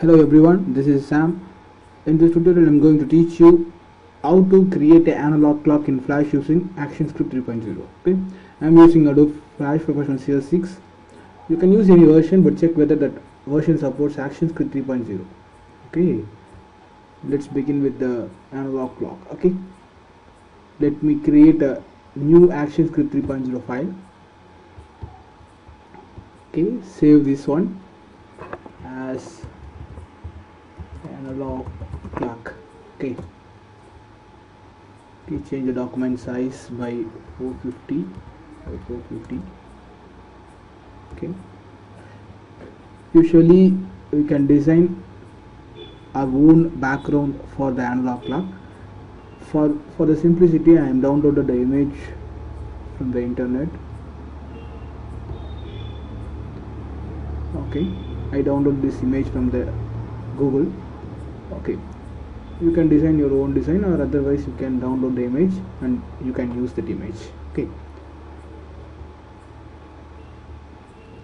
Hello everyone, this is Sam. In this tutorial I'm going to teach you how to create an analog clock in Flash using ActionScript 3.0. Okay, I'm using Adobe Flash Professional CS6. You can use any version but check whether that version supports ActionScript 3.0. Okay, let's begin with the analog clock. Okay, let me create a new ActionScript 3.0 file. Okay, save this one as analog clock. Okay. Okay change the document size by 450 by 450 okay. Usually we can design our own background for the analog clock. For for the simplicity i am downloaded the image from the internet. Okay. I download this image from the google okay. You can design your own design or otherwise you can download the image and you can use that image. Okay.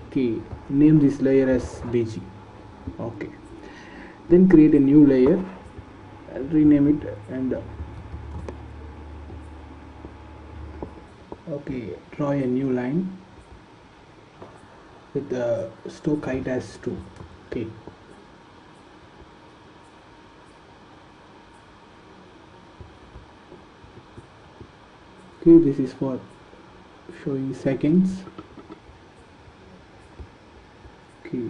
Okay. Name this layer as bg okay. Then create a new layer. Rename it and okay draw a new line with the stroke height as 2 okay okay this is for showing seconds. Okay.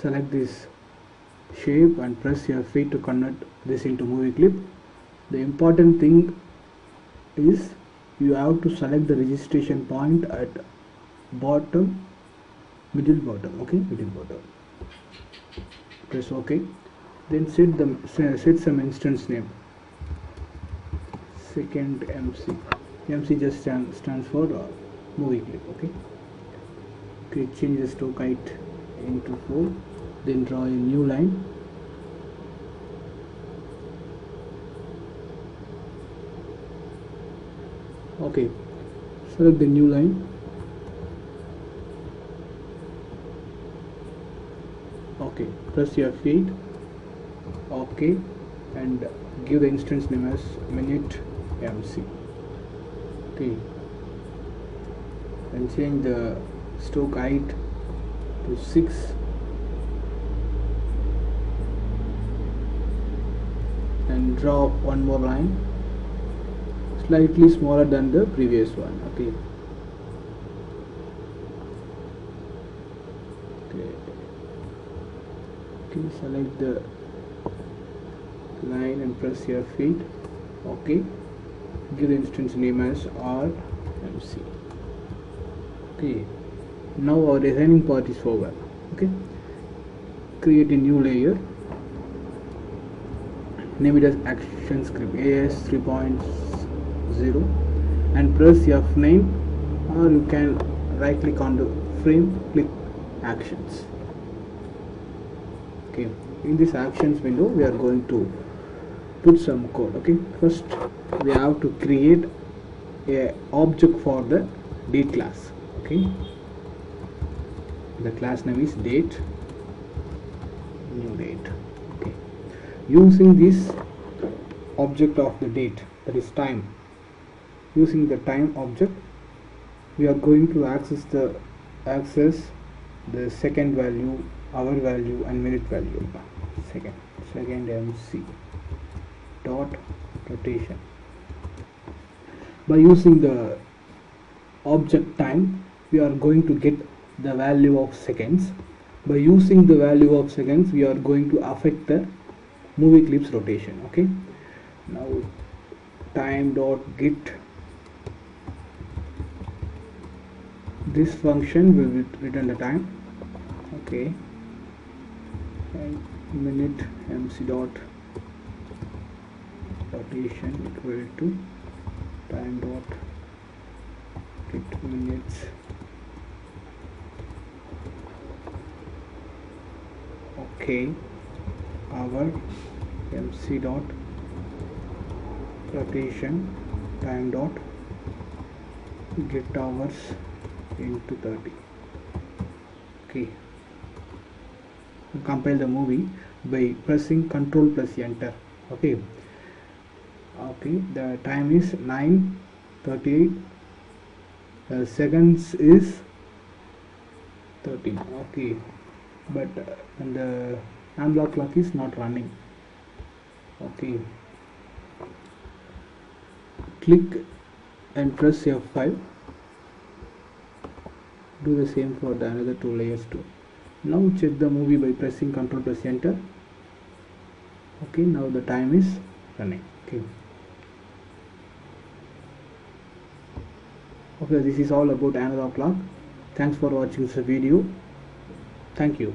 Select this shape and press your feet to convert this into movie clip. The important thing is you have to select the registration point at bottom middle bottom okay? Middle bottom. Press ok then set the set some instance name second MC. MC just stand, stands for uh, movie clip. Okay. Okay. Change the stroke height into four. Then draw a new line. Okay. Select the new line. Okay. Press your feet. Okay. And give the instance name as minute MC okay and change the stroke height to 6 and draw one more line. Slightly smaller than the previous one. Okay. Okay okay select the line and press your feet. Okay give the instance name as RMC okay. Now our designing part is over. Okay. Create a new layer. Name it as action script. AS 3.0 and press F9 or you can right click on the frame click actions. Okay. In this actions window we are going to put some code okay? First we have to create a object for the date class okay? The class name is date new date okay? Using this object of the date that is time using the time object we are going to access the access the second value hour value and minute value. Second second mc dot rotation. By using the object time we are going to get the value of seconds. By using the value of seconds we are going to affect the movie clips rotation okay? Now time dot get. This function will return the time okay? And minute mc dot rotation equal to time dot get minutes. Okay. Hour mc dot rotation time dot get hours into 30 okay. Compile the movie by pressing control plus enter. Okay okay the time is 9:38 uh, seconds is 13 okay but uh, the analog clock is not running. Okay. Click and press F5 do the same for the another two layers too. Now check the movie by pressing ctrl plus enter. Okay now the time is running. Okay okay this is all about analog clock. Thanks for watching this video. Thank you